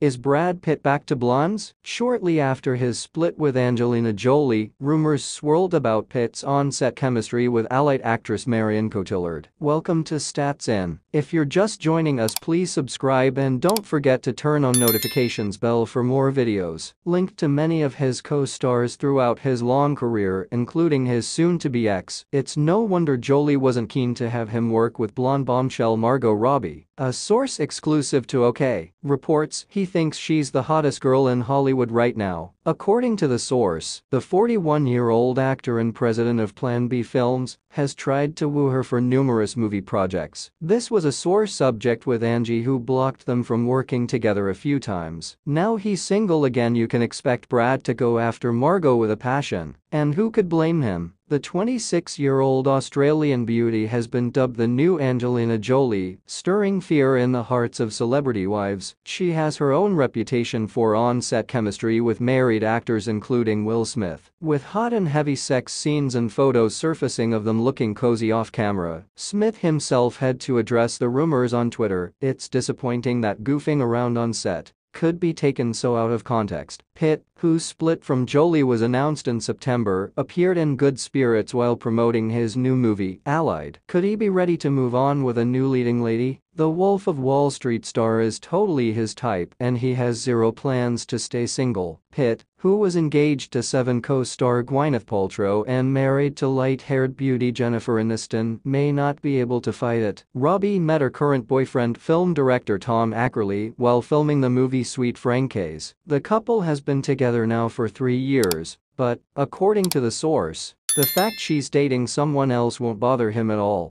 Is Brad Pitt back to blondes? Shortly after his split with Angelina Jolie, rumors swirled about Pitt's on-set chemistry with allied actress Marion Cotillard. Welcome to StatsInn. If you're just joining us please subscribe and don't forget to turn on notifications bell for more videos. Linked to many of his co-stars throughout his long career including his soon-to-be ex, it's no wonder Jolie wasn't keen to have him work with blonde bombshell Margot Robbie. A source exclusive to OK reports he thinks she's the hottest girl in Hollywood right now. According to the source, the 41-year-old actor and president of Plan B Films has tried to woo her for numerous movie projects. This was a sore subject with Angie who blocked them from working together a few times. Now he's single again you can expect Brad to go after Margot with a passion. And who could blame him? The 26-year-old Australian beauty has been dubbed the new Angelina Jolie, stirring fear in the hearts of celebrity wives. She has her own reputation for on-set chemistry with married actors including Will Smith. With hot and heavy sex scenes and photos surfacing of them looking cozy off-camera, Smith himself had to address the rumors on Twitter. It's disappointing that goofing around on set could be taken so out of context. Pitt, whose split from Jolie was announced in September, appeared in good spirits while promoting his new movie, Allied. Could he be ready to move on with a new leading lady? The Wolf of Wall Street star is totally his type and he has zero plans to stay single. Pitt, who was engaged to Seven co-star Gwyneth Paltrow and married to light-haired beauty Jennifer Aniston, may not be able to fight it. Robbie met her current boyfriend film director Tom Ackerley while filming the movie Suite Française. The couple has been together now for three years, but, according to the source, the fact she's dating someone else won't bother him at all.